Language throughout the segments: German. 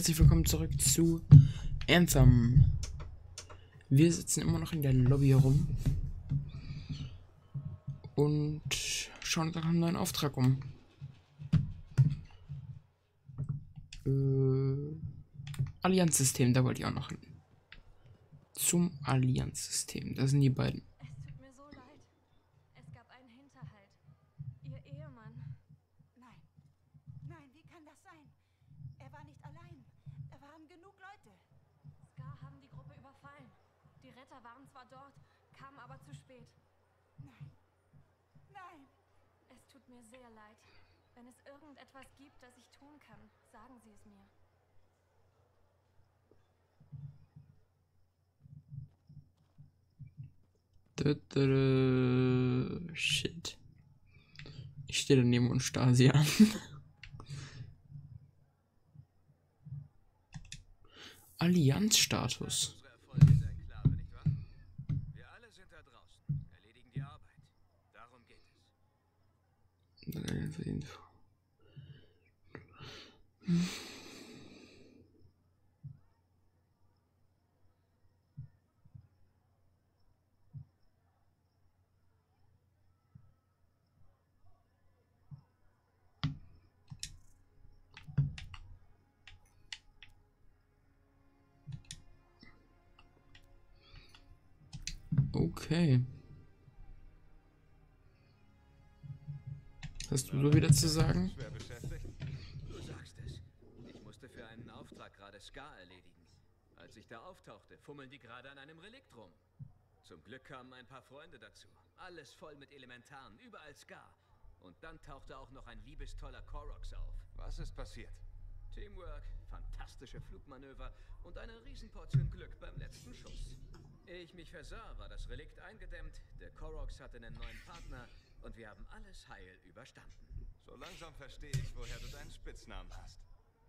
herzlich willkommen zurück zu Anthem. Wir sitzen immer noch in der Lobby herum und schauen uns nach einem neuen Auftrag um. Äh, Allianzsystem, da wollte ich auch noch hin. Zum Allianzsystem, da sind die beiden. Es tut mir so leid. Es gab einen Hinterhalt. Ihr Ehemann. Nein. Nein, wie kann das sein? Er war nicht allein. Da waren genug Leute. Scar haben die Gruppe überfallen. Die Retter waren zwar dort, kamen aber zu spät. Nein. Nein. Es tut mir sehr leid. Wenn es irgendetwas gibt, das ich tun kann, sagen Sie es mir. Dö, dö. Shit. Ich stehe daneben und starr sie an. Allianzstatus. Unsere Erfolge seien klar, nicht wahr? Wir alle sind da draußen, erledigen die Arbeit. Darum geht Okay. Hast du so wieder zu sagen? Schwer beschäftigt? Du sagst es. Ich musste für einen Auftrag gerade Scar erledigen. Als ich da auftauchte, fummeln die gerade an einem Relikt rum. Zum Glück kamen ein paar Freunde dazu. Alles voll mit Elementaren, überall Scar. Und dann tauchte auch noch ein liebestoller Korox auf. Was ist passiert? Teamwork, fantastische Flugmanöver und eine Riesenportion Glück beim letzten Schuss. Ehe ich mich versah, war das Relikt eingedämmt, der Korox hatte einen neuen Partner und wir haben alles heil überstanden. So langsam verstehe ich, woher du deinen Spitznamen hast.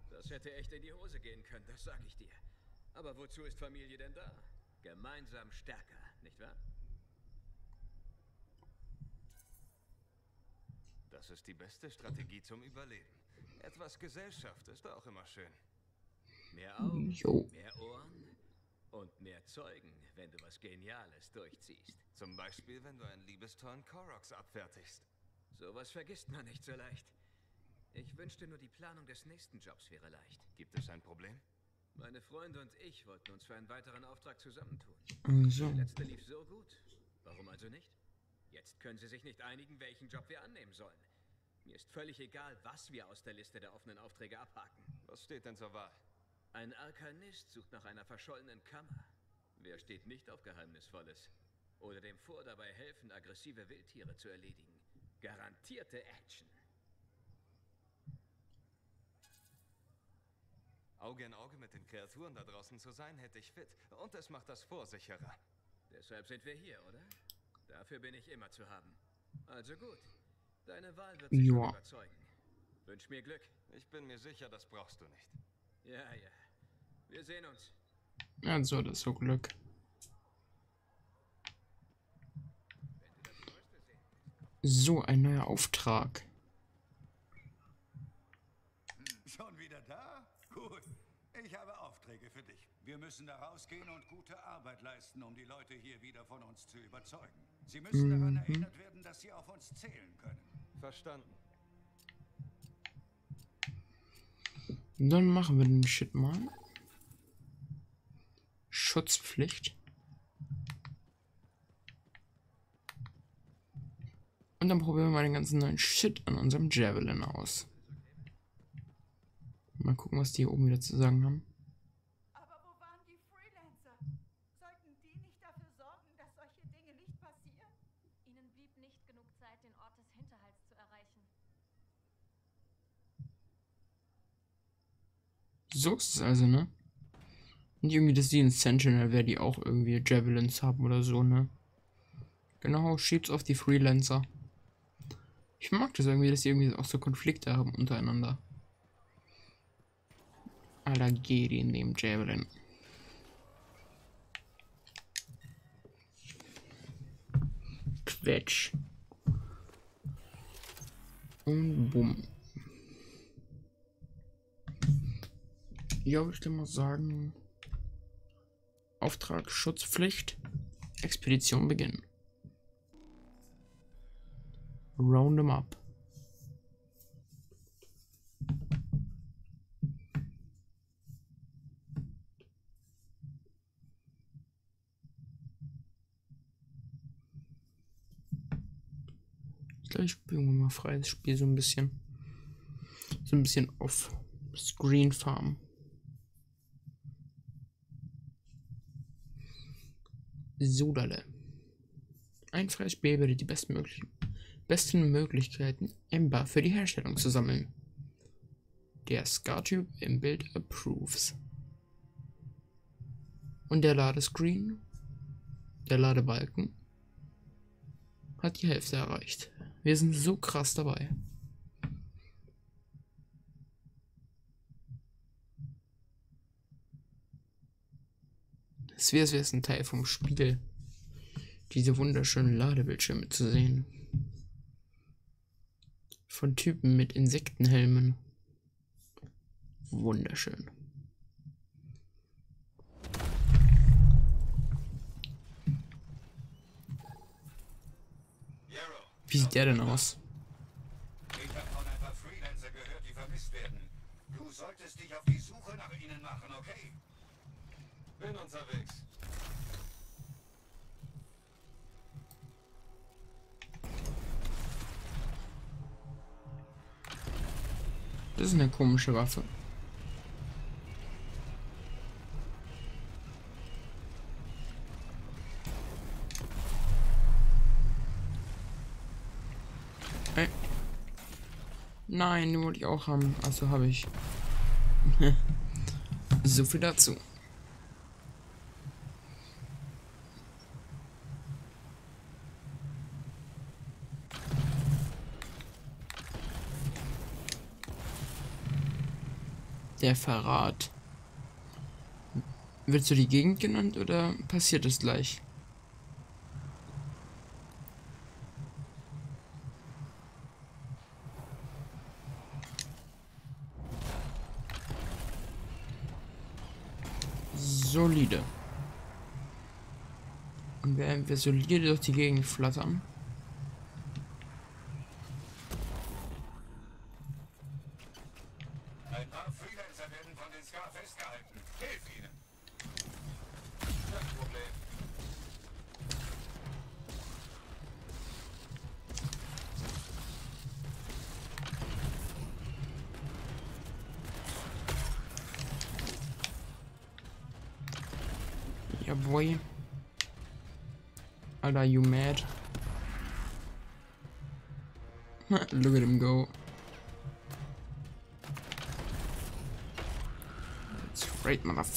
Das hätte echt in die Hose gehen können, das sag ich dir. Aber wozu ist Familie denn da? Gemeinsam stärker, nicht wahr? Das ist die beste Strategie zum Überleben. Etwas Gesellschaft ist auch immer schön. Mehr Augen, Jo. mehr Ohren und mehr Zeugen, wenn du was Geniales durchziehst. Zum Beispiel, wenn du einen liebestollen Korox abfertigst. Sowas vergisst man nicht so leicht. Ich wünschte nur, die Planung des nächsten Jobs wäre leicht. Gibt es ein Problem? Meine Freunde und ich wollten uns für einen weiteren Auftrag zusammentun. Also, Der letzte lief so gut. Warum also nicht? Jetzt können sie sich nicht einigen, welchen Job wir annehmen sollen. Mir ist völlig egal, was wir aus der Liste der offenen Aufträge abhaken. Was steht denn zur Wahl? Ein Arkanist sucht nach einer verschollenen Kammer. Wer steht nicht auf Geheimnisvolles? Oder dem vor, dabei helfen, aggressive Wildtiere zu erledigen. Garantierte Action. Auge in Auge mit den Kreaturen da draußen zu sein, hätte ich fit. Und es macht das vorsicherer. Deshalb sind wir hier, oder? Dafür bin ich immer zu haben. Also gut. Deine Wahl wird Ja. schon überzeugen. Wünsch mir Glück. Ich bin mir sicher, das brauchst du nicht. Ja, ja. Wir sehen uns. also das ist so Glück. So, ein neuer Auftrag. Schon wieder da? Gut. Ich habe Aufträge für dich. Wir müssen da rausgehen und gute Arbeit leisten, um die Leute hier wieder von uns zu überzeugen. Sie müssen daran erinnert werden, dass sie auf uns zählen können. Verstanden. Dann machen wir den Shit mal. Schutzpflicht. Und dann probieren wir mal den ganzen neuen Shit an unserem Javelin aus. Mal gucken, was die hier oben wieder zu sagen haben. So ist es also, ne? Und irgendwie, dass die in Sentinel, wer die auch irgendwie Javelins haben oder so, ne? Genau, schiebt's auf die Freelancer. Ich mag das irgendwie, dass die irgendwie auch so Konflikte haben untereinander. Alageri in dem Javelin. Quetsch. Und bumm. Ja, würde ich mal sagen. Auftrag, Schutzpflicht, Expedition beginnen. Round them up. Ich glaube, ich spiele mal frei. Das Spiel so ein bisschen. So ein bisschen auf Screen Sodale. Ein freies Spiel bietet die bestmöglichen, besten Möglichkeiten, Ember für die Herstellung zu sammeln. Der Scar-Typ im Bild approves. Und der Ladescreen, der Ladebalken, hat die Hälfte erreicht. Wir sind so krass dabei. Es wäre es ein Teil vom Spiel, diese wunderschönen Ladebildschirme zu sehen. Von Typen mit Insektenhelmen. Wunderschön. Wie sieht der denn aus? ich habe von ein paar Freelancer gehört, die vermisst werden. Du solltest dich auf die Suche nach ihnen machen, okay? Bin unterwegs. Das ist eine komische Waffe. Ey. Nein, den wollte ich auch haben. Also habe ich. so viel dazu. Der Verrat. Willst du die Gegend genannt oder passiert es gleich? Solide. Und während wir solide durch die Gegend flattern,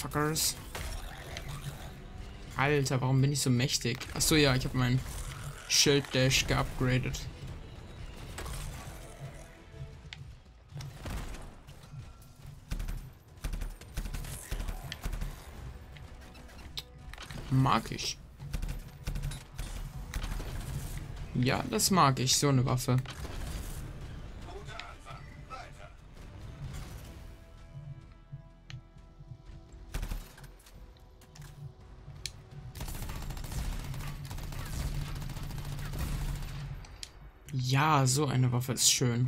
motherfuckers. Alter, warum bin ich so mächtig? Achso, ja, ich habe mein Schild Dash geupgradet. Mag ich. Ja, das mag ich, so eine Waffe. Ja, so eine Waffe ist schön.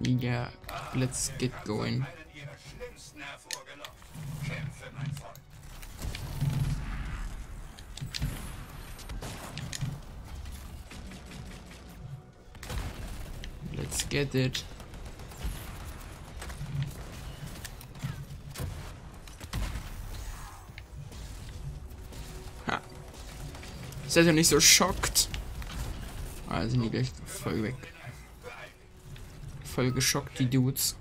Ja, let's get going. Get it. Ha. Seid ihr nicht so schockt? Ah, sind die gleich voll weg. Voll geschockt, die Dudes.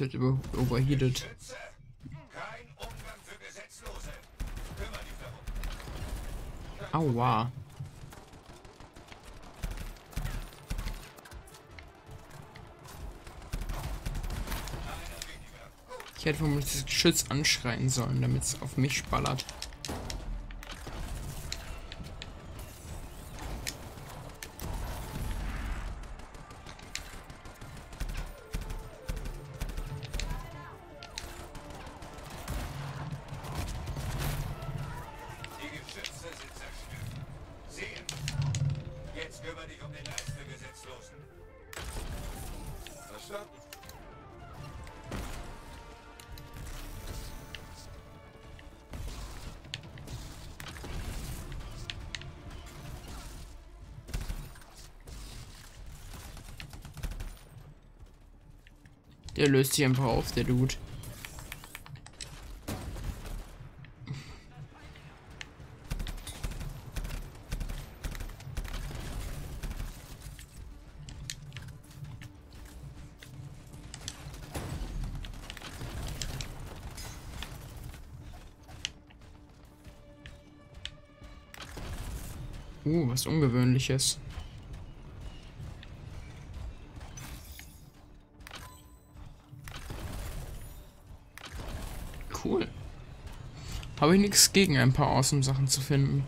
Jetzt wird über overheated. Aua. Ich hätte vermutlich das Geschütz anschreien sollen, damit es auf mich ballert. Der löst sich einfach auf, der Dude. Uh, was Ungewöhnliches. Habe ich nichts gegen, ein paar awesome Sachen zu finden.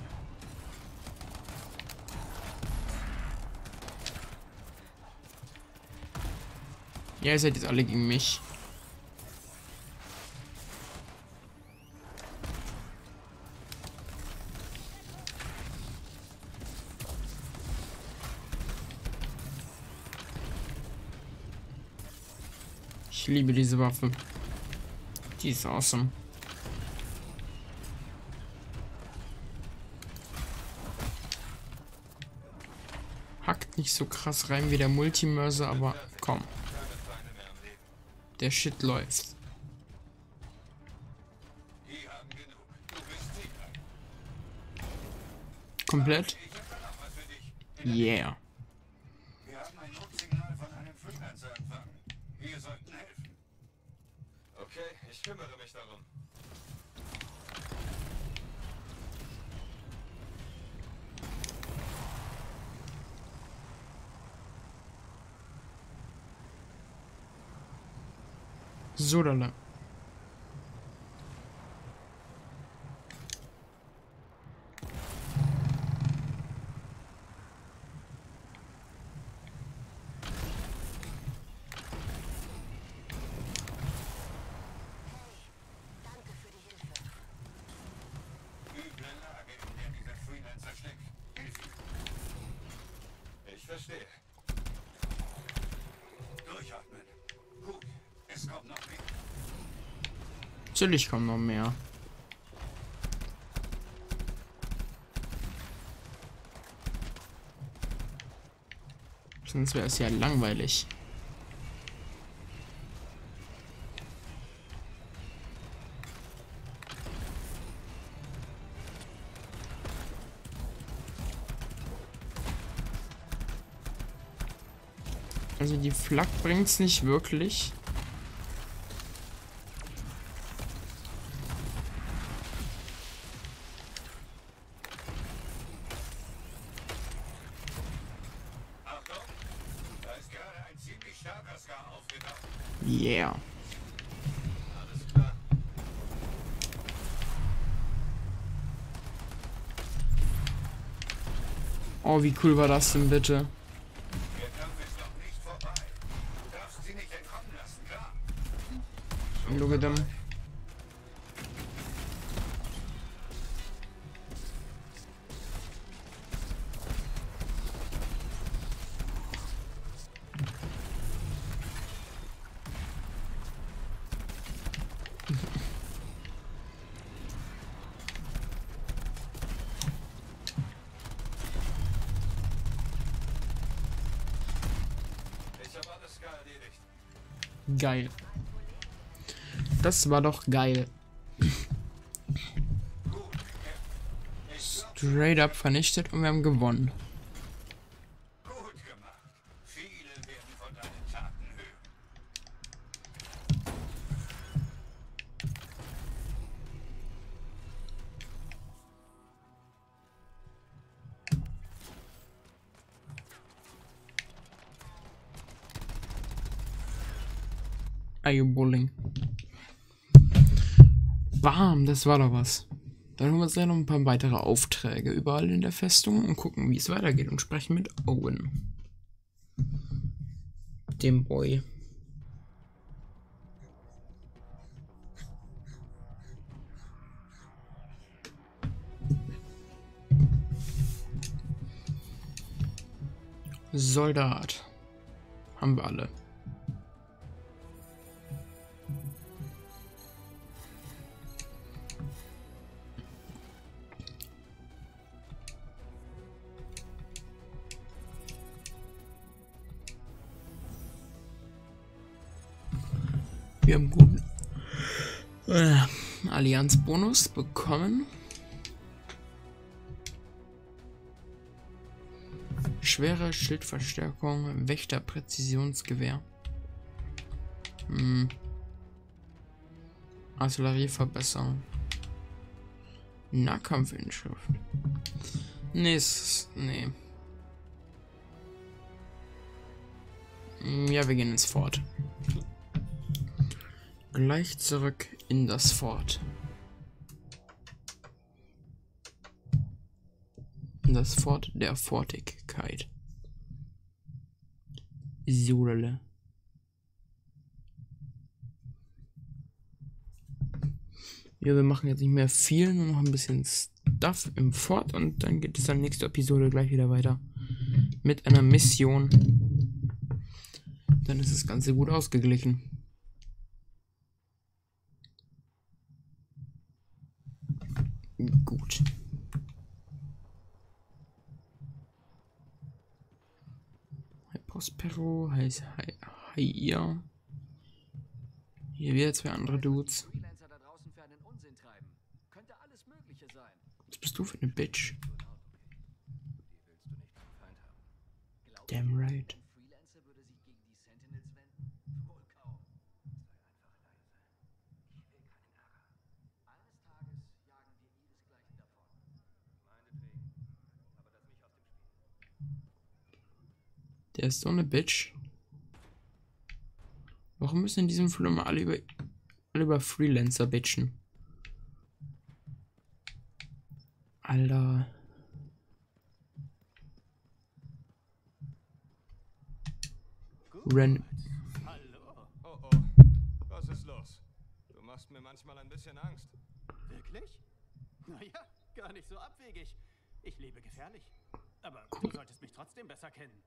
Ja, ihr seid jetzt alle gegen mich. Ich liebe diese Waffe. Die ist awesome. Hackt nicht so krass rein wie der Multimörser, aber komm. Der Shit läuft. Komplett? Yeah. Okay, ich kümmere mich darum. So, dann. Danke für die Hilfe. Üble Lage, in der dieser Freelancer steckt. Hilf ihm. Ich verstehe. Durchatmen. Gut. Es kommt noch mehr. Natürlich kommen noch mehr. Sonst wäre es ja langweilig. Also die Flak bringt's nicht wirklich. Achtung! Da ist gerade ein ziemlich starker Scar aufgetaucht. Yeah. Alles klar. Oh, wie cool war das denn bitte? Geil. Das war doch geil. Straight up vernichtet und wir haben gewonnen. Bullying? Bam, das war doch was. Dann holen wir uns gleich noch ein paar weitere Aufträge überall in der Festung und gucken, wie es weitergeht und sprechen mit Owen. Dem Boy. Soldat. Haben wir alle. Wir haben guten äh, Allianzbonus bekommen. Schwere Schildverstärkung, Wächterpräzisionsgewehr. Hm. Artillerieverbesserung. Nahkampfinschrift. Nee, ist, nee. Hm, Ja, wir gehen ins Fort. Gleich zurück in das Fort. In das Fort der Fortigkeit. Surele. Ja, wir machen jetzt nicht mehr viel, nur noch ein bisschen Stuff im Fort und dann geht es dann nächste Episode gleich wieder weiter. Mit einer Mission. Dann ist das Ganze gut ausgeglichen. Gut. Prospero, hi ihr. Hier wieder zwei andere Dudes. Was bist du für eine Bitch? Die willst du nicht zum Feind haben. Glaubst Damn du, right. ein Freelancer würde sich gegen die Sentinels wenden? Wohl kaum. Sei einfach leise. Ich will keinen Ärger. Eines Tages jagen wir ihresgleichen davon. Meinetwegen. Aber lass mich aus dem Spiel. Der ist so eine Bitch. Warum müssen in diesem Film alle über, alle über Freelancer bitchen? Alter. Ren. Hallo. Oh oh. Was ist los? Du machst mir manchmal ein bisschen Angst. Wirklich? Naja, gar nicht so abwegig. Ich lebe gefährlich. Aber du solltest mich trotzdem besser kennen.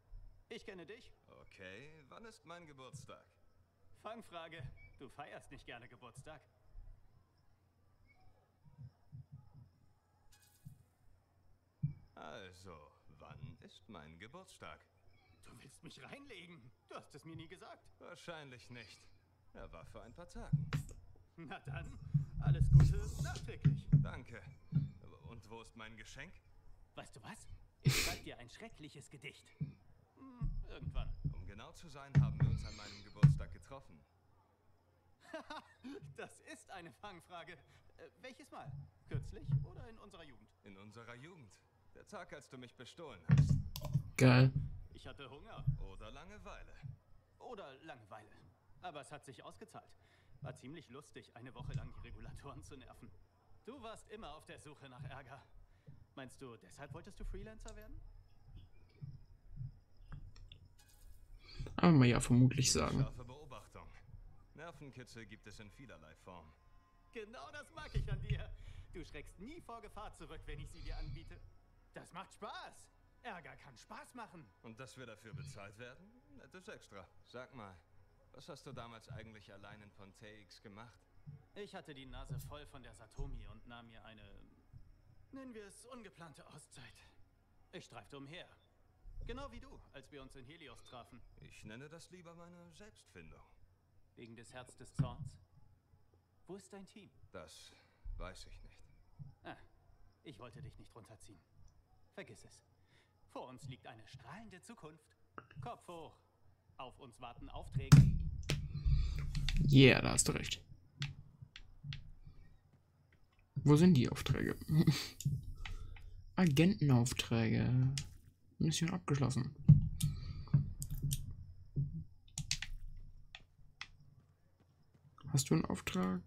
Ich kenne dich. Okay, wann ist mein Geburtstag? Fangfrage. Du feierst nicht gerne Geburtstag. Also, wann ist mein Geburtstag? Du willst mich reinlegen. Du hast es mir nie gesagt. Wahrscheinlich nicht. Er war vor ein paar Tagen. Na dann, alles Gute nachträglich. Danke. Und wo ist mein Geschenk? Weißt du was? Ich schreib dir ein schreckliches Gedicht. Irgendwann. Um genau zu sein, haben wir uns an meinem Geburtstag getroffen. Das ist eine Fangfrage. Äh, welches Mal? Kürzlich oder in unserer Jugend? In unserer Jugend. Der Tag, als du mich bestohlen hast. Geil. Ich hatte Hunger. Oder Langeweile. Oder Langeweile. Aber es hat sich ausgezahlt. War ziemlich lustig, eine Woche lang die Regulatoren zu nerven. Du warst immer auf der Suche nach Ärger. Meinst du, deshalb wolltest du Freelancer werden? Aber mal ja vermutlich sagen. Scharfe Beobachtung. Nervenkitzel gibt es in vielerlei Form. Genau das mag ich an dir. Du schreckst nie vor Gefahr zurück, wenn ich sie dir anbiete. Das macht Spaß. Ärger kann Spaß machen. Und dass wir dafür bezahlt werden? Nettes Extra. Sag mal, was hast du damals eigentlich allein in Ponteix gemacht? Ich hatte die Nase voll von der Satomi und nahm mir eine, nennen wir es, ungeplante Auszeit. Ich streifte umher. Genau wie du, als wir uns in Helios trafen. Ich nenne das lieber meine Selbstfindung. Wegen des Herz des Zorns? Wo ist dein Team? Das weiß ich nicht. Ah, ich wollte dich nicht runterziehen. Vergiss es. Vor uns liegt eine strahlende Zukunft. Kopf hoch. Auf uns warten Aufträge. Yeah, da hast du recht. Wo sind die Aufträge? Agentenaufträge. Mission abgeschlossen. Hast du einen Auftrag?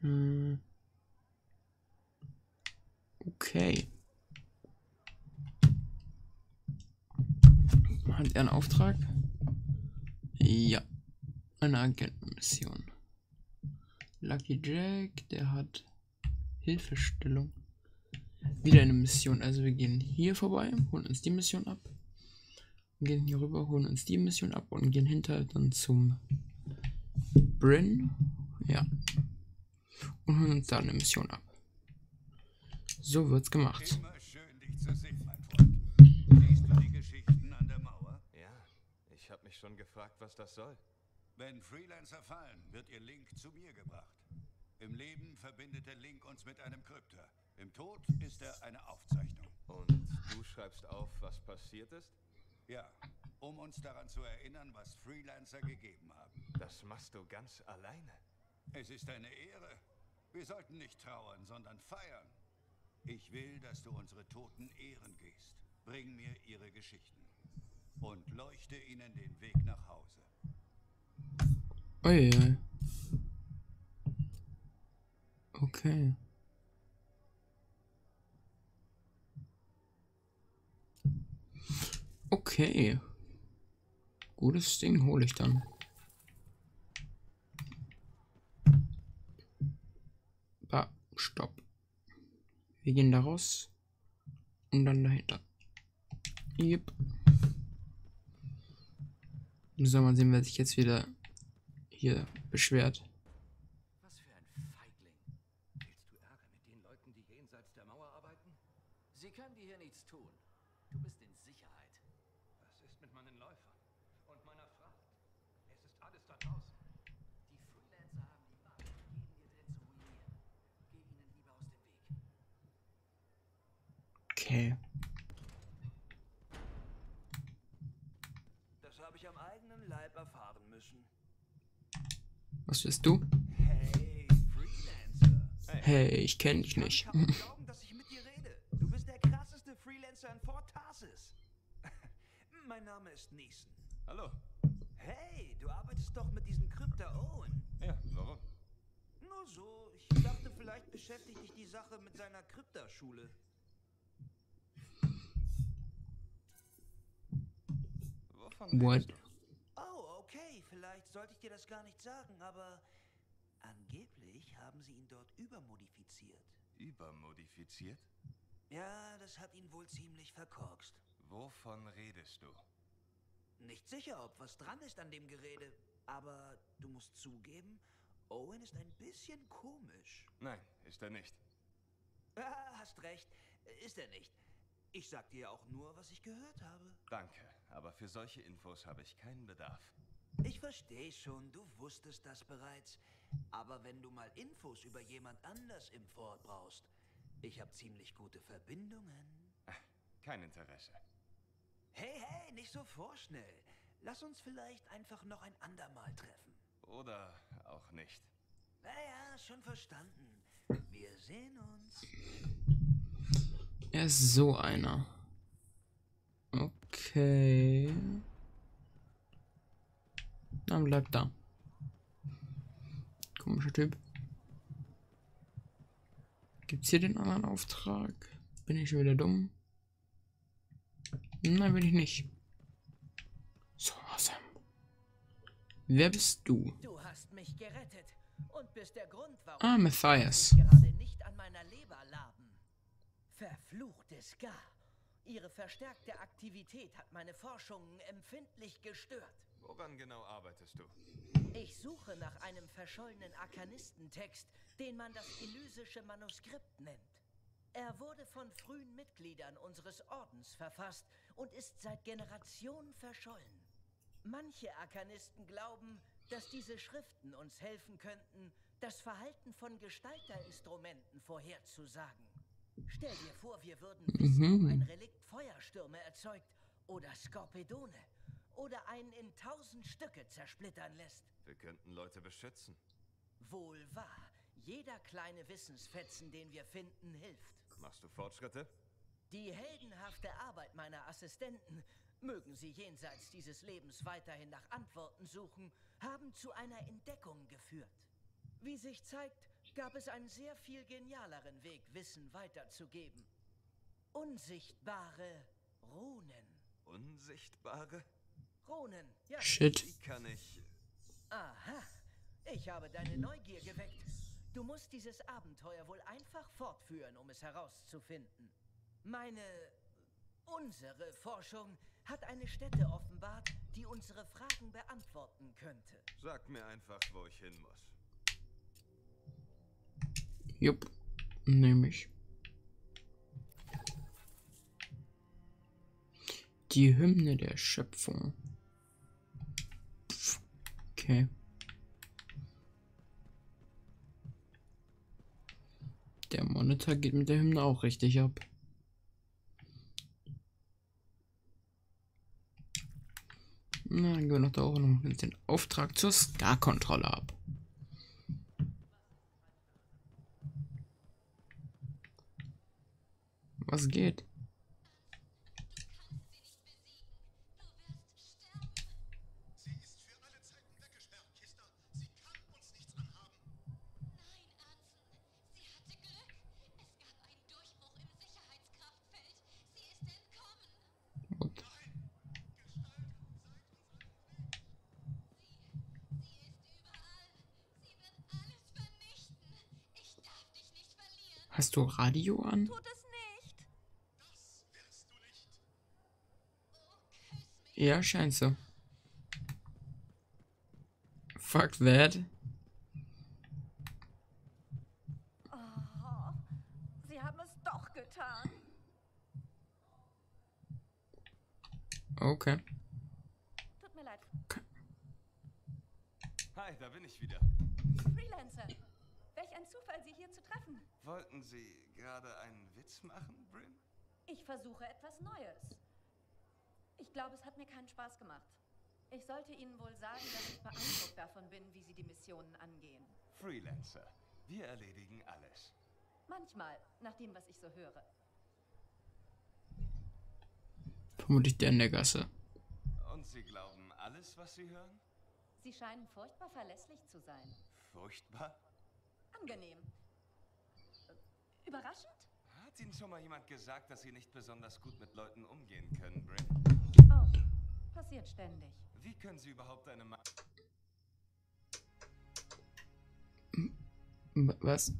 Hm. Okay. Hat er einen Auftrag? Ja. Eine Agentenmission. Lucky Jack, der hat Hilfestellung. Wieder eine Mission. Also wir gehen hier vorbei, holen uns die Mission ab. Gehen hier rüber, holen uns die Mission ab und gehen hinter dann zum Bryn. Ja. Und holen uns da eine Mission ab. So wird's gemacht. Schön, dich zu sehen, mein Freund. Siehst du die Geschichten an der Mauer? Ja, ich habe mich schon gefragt, was das soll. Wenn Freelancer fallen, wird ihr Link zu mir gebracht. Im Leben verbindet der Link uns mit einem Krypter. Im Tod ist er eine Aufzeichnung. Und du schreibst auf, was passiert ist? Ja, um uns daran zu erinnern, was Freelancer gegeben haben. Das machst du ganz alleine. Es ist eine Ehre. Wir sollten nicht trauern, sondern feiern. Ich will, dass du unsere Toten ehren gehst. Bring mir ihre Geschichten. Und leuchte ihnen den Weg nach Hause. Uiuiui. Okay. Okay. Gutes Ding hole ich dann. Ah, stopp. Wir gehen da raus. Und dann dahinter. Yep. So, mal sehen, wer sich jetzt wieder hier beschwert. Was für ein Feigling. Willst du Ärger mit den Leuten, die jenseits der Mauer arbeiten? Sie können dir hier nichts tun. Du bist in Sicherheit. Was ist mit meinen Läufern? Und meiner Fracht? Es ist alles da draußen. Die Freelancer haben die Macht, jeden hier drin zu ruinieren. Geh ihnen lieber aus dem Weg. Okay. Das habe ich am eigenen Leib erfahren müssen. Was bist du? Hey, Freelancer. Hey, ich kenne dich nicht. Mein Name ist Neeson. Hallo. Hey, du arbeitest doch mit diesem Krypta Owen. Ja, warum? Nur so, ich dachte, vielleicht beschäftigt dich die Sache mit seiner Kryptaschule. Wovon What? redest du? Oh, okay, vielleicht sollte ich dir das gar nicht sagen, aber angeblich haben sie ihn dort übermodifiziert. Übermodifiziert? Ja, das hat ihn wohl ziemlich verkorkst. Wovon redest du? Nicht sicher, ob was dran ist an dem Gerede, aber du musst zugeben, Owen ist ein bisschen komisch. Nein, ist er nicht. Ah, hast recht, ist er nicht. Ich sag dir auch nur, was ich gehört habe. Danke, aber für solche Infos habe ich keinen Bedarf. Ich verstehe schon, du wusstest das bereits. Aber wenn du mal Infos über jemand anders im Fort brauchst, ich habe ziemlich gute Verbindungen. Kein Interesse. Hey, hey, nicht so vorschnell. Lass uns vielleicht einfach noch ein andermal treffen. Oder auch nicht. Naja, schon verstanden. Wir sehen uns. Er ist so einer. Okay. Dann bleib da. Komischer Typ. Gibt's hier den anderen Auftrag? Bin ich schon wieder dumm? Nein, bin ich nicht. So awesome. Wer bist du? Du hast mich gerettet und bist der Grund, warum Ah, Matthias. mich gerade nicht an meiner Leber laben. Verfluchte Ska. Ihre verstärkte Aktivität hat meine Forschungen empfindlich gestört. Woran genau arbeitest du? Ich suche nach einem verschollenen Arkanistentext, den man das Elysische Manuskript nennt. Er wurde von frühen Mitgliedern unseres Ordens verfasst und ist seit Generationen verschollen. Manche Arkanisten glauben, dass diese Schriften uns helfen könnten, das Verhalten von Gestalterinstrumenten vorherzusagen. Stell dir vor, wir würden wissen, ob ein Relikt Feuerstürme erzeugt oder Skorpedone oder einen in tausend Stücke zersplittern lässt. Wir könnten Leute beschützen. Wohl wahr, jeder kleine Wissensfetzen, den wir finden, hilft. Machst du Fortschritte? Die heldenhafte Arbeit meiner Assistenten, mögen sie jenseits dieses Lebens weiterhin nach Antworten suchen, haben zu einer Entdeckung geführt. Wie sich zeigt, gab es einen sehr viel genialeren Weg, Wissen weiterzugeben. Unsichtbare Runen. Unsichtbare? Runen, ja. Shit. Wie kann ich... Aha, ich habe deine Neugier geweckt. Du musst dieses Abenteuer wohl einfach fortführen, um es herauszufinden. Meine, unsere Forschung hat eine Stätte offenbart, die unsere Fragen beantworten könnte. Sag mir einfach, wo ich hin muss. Jupp. Nehme ich. Die Hymne der Schöpfung. Okay. Der Monitor geht mit der Hymne auch richtig ab. Na, dann gehen wir noch da auch noch den Auftrag zur Scar-Kontrolle ab. Was geht? Sie ist für alle Zeiten weggesperrt, Kister. Sie kann uns nichts anhaben. Nein, Anson. Sie hatte Glück. Es gab einen Durchbruch im Sicherheitskraftfeld. Sie ist entkommen. Gut. Sie ist überall. Sie wird alles vernichten. Ich darf dich nicht verlieren. Hast du Radio an? Tut es nicht. Das willst du nicht. Oh, küss mich. Ja, scheint so. Fuck that. Oh, sie haben es doch getan. Okay. Tut mir leid. Hi, da bin ich wieder. Freelancer. Welch ein Zufall, Sie hier zu treffen. Wollten Sie gerade einen Witz machen, Bryn? Ich versuche etwas Neues. Ich glaube, es hat mir keinen Spaß gemacht. Ich sollte Ihnen wohl sagen, dass ich beeindruckt davon bin, wie Sie die Missionen angehen. Freelancer. Wir erledigen alles. Manchmal, nach dem, was ich so höre. Vermutlich der in der Gasse. Und Sie glauben alles, was Sie hören? Sie scheinen furchtbar verlässlich zu sein. Furchtbar? Angenehm. Überraschend? Hat Ihnen schon mal jemand gesagt, dass Sie nicht besonders gut mit Leuten umgehen können, Bryn? Oh, passiert ständig. Wie können Sie überhaupt eine Ma Was?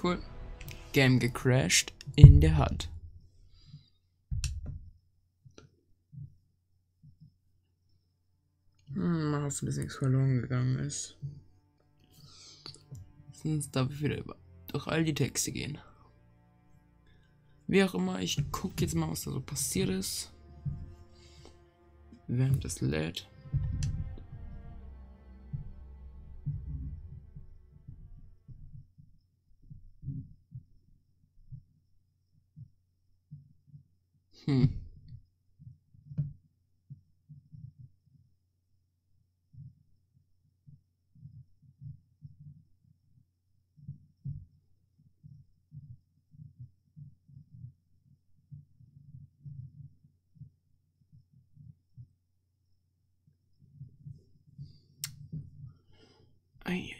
Cool. Game gecrashed in der Hut. Hm, mal hoffen, dass nichts verloren gegangen ist. Sonst darf ich wieder über durch all die Texte gehen. Wie auch immer, ich gucke jetzt mal, was da so passiert ist. Während es lädt. Ei,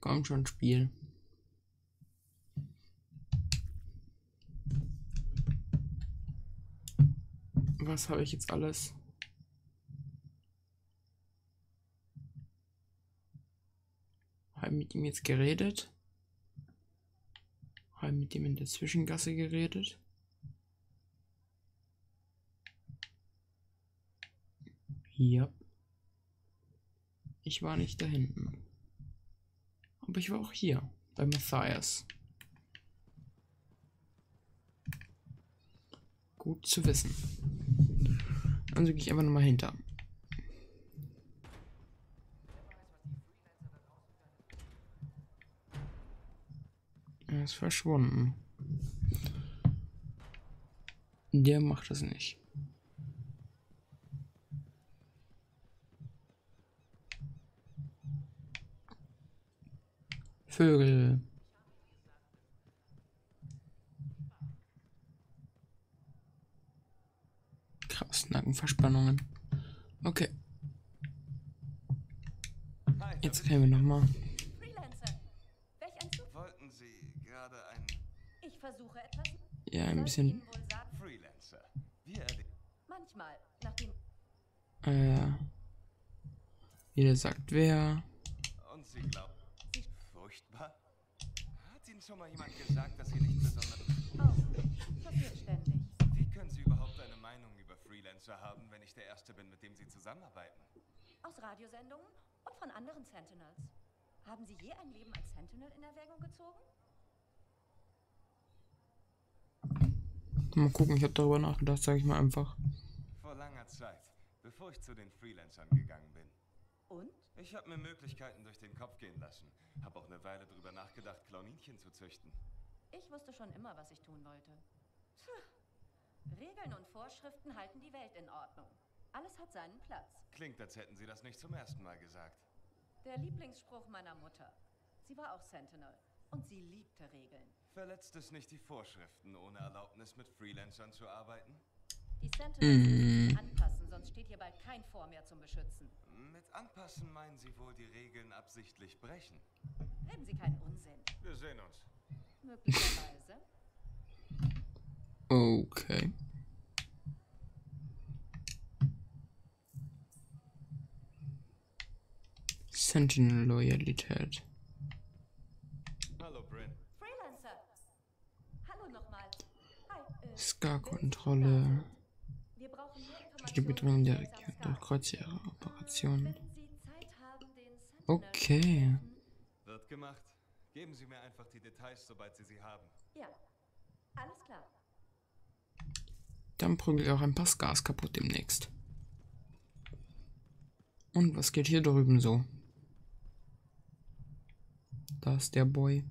Komm schon, Spiel. Was habe ich jetzt alles? Habe mit ihm jetzt geredet? Ihm in der Zwischengasse geredet? Ja. Ich war nicht da hinten. Aber ich war auch hier, bei Matthias. Gut zu wissen. Also gehe ich einfach nochmal hinter. Er ist verschwunden. Der macht das nicht. Vögel. Krass, Nackenverspannungen. Okay, jetzt können wir nochmal. Freelancer. Welch ein Zufall. Wollten Sie gerade einen Ich versuche etwas. Ja, ein bisschen. Manchmal, nachdem Äh. Jeder sagt wer. Und Sie glauben. Furchtbar? Hat Ihnen schon mal jemand gesagt, dass Sie nicht besonders. Oh, passiert ständig. Wie können Sie überhaupt eine Meinung über Freelancer haben, wenn ich der Erste bin, mit dem Sie zusammenarbeiten? Aus Radiosendungen und von anderen Sentinels. Haben Sie je ein Leben als Sentinel in Erwägung gezogen? Mal gucken, ich habe darüber nachgedacht, sage ich mal einfach. Vor langer Zeit, bevor ich zu den Freelancern gegangen bin. Und? Ich habe mir Möglichkeiten durch den Kopf gehen lassen. Habe auch eine Weile drüber nachgedacht, Klauninchen zu züchten. Ich wusste schon immer, was ich tun wollte. Puh. Regeln und Vorschriften halten die Welt in Ordnung. Alles hat seinen Platz. Klingt, als hätten Sie das nicht zum ersten Mal gesagt. Der Lieblingsspruch meiner Mutter. Sie war auch Sentinel und sie liebte Regeln. Verletzt es nicht die Vorschriften, ohne Erlaubnis mit Freelancern zu arbeiten? Die Sentinels müssen Mm. anpassen, sonst steht hier bald kein Vor mehr zum Beschützen. Mit anpassen meinen Sie wohl die Regeln absichtlich brechen? Reden Sie keinen Unsinn. Wir sehen uns. Möglicherweise. Okay. Sentinel-Loyalität. Hallo, Bryn. Freelancer! Hallo nochmal. Hi. Äh, Ska-Kontrolle. wir brauchen mehr Die Betreuung der Ska. durch den Sentinel Okay. Wird gemacht. Geben Sie mir einfach die Details, sobald Sie sie haben. Ja, alles klar. Dann prügel ich auch ein paar Skars kaputt demnächst. Und was geht hier drüben so? Da ist der Boy.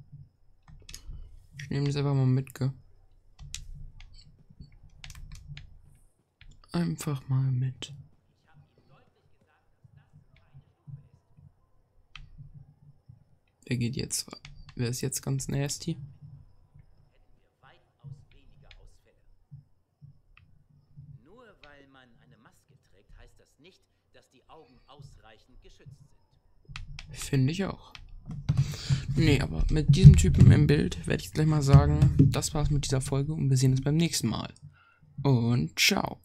Ich nehme das einfach mal mit, gell? Einfach mal mit. Wer geht jetzt? Wer ist jetzt ganz nasty? weitaus weniger Ausfälle. Nur weil man eine Maske trägt, heißt das nicht, dass die Augen ausreichend geschützt sind. Finde ich auch. Nee, aber mit diesem Typen im Bild werde ich gleich mal sagen, das war's mit dieser Folge und wir sehen uns beim nächsten Mal. Und ciao.